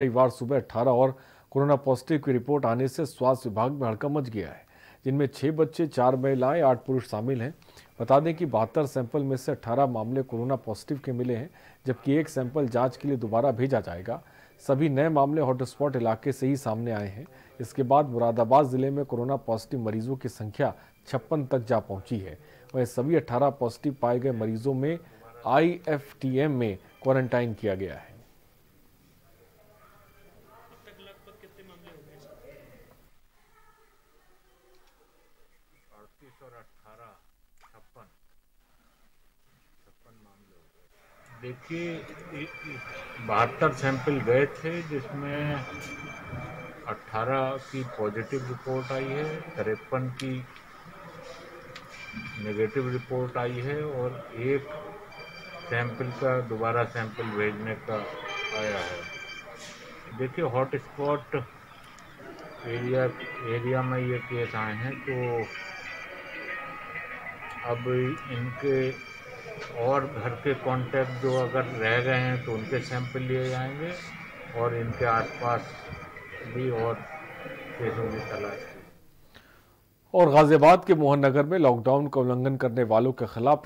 रविवार सुबह अठारह और कोरोना पॉजिटिव की रिपोर्ट आने से स्वास्थ्य विभाग में हड़कम मच गया है, जिनमें छह बच्चे, चार महिलाएँ, आठ पुरुष शामिल हैं। बता दें कि बहत्तर सैंपल में से 18 मामले कोरोना पॉजिटिव के मिले हैं, जबकि एक सैंपल जाँच के लिए दोबारा भेजा जाएगा। सभी नए मामले हॉटस्पॉट इलाके से ही सामने आए हैं। इसके बाद मुरादाबाद ज़िले में कोरोना पॉजिटिव मरीजों की संख्या छप्पन तक जा पहुँची है। वहीं सभी अठारह पॉजिटिव पाए गए मरीजों में आईएफटीएम में क्वारंटाइन किया गया है। अड़तीस और अट्ठारह छप्पन छप्पन मामले हो गए देखिए बहत्तर सैंपल गए थे जिसमें अट्ठारह की पॉजिटिव रिपोर्ट आई है, तिरपन की नेगेटिव रिपोर्ट आई है और एक सैंपल का, दोबारा सैंपल भेजने का आया है। देखिए हॉट स्पॉट एरिया एरिया में ये केस आए हैं तो अब इनके और घर के कांटेक्ट जो अगर रह गए हैं तो उनके सैंपल लिए जाएँगे और इनके आसपास भी और केसों की तलाश और गाजियाबाद के मोहन नगर में लॉकडाउन का उल्लंघन करने वालों के खिलाफ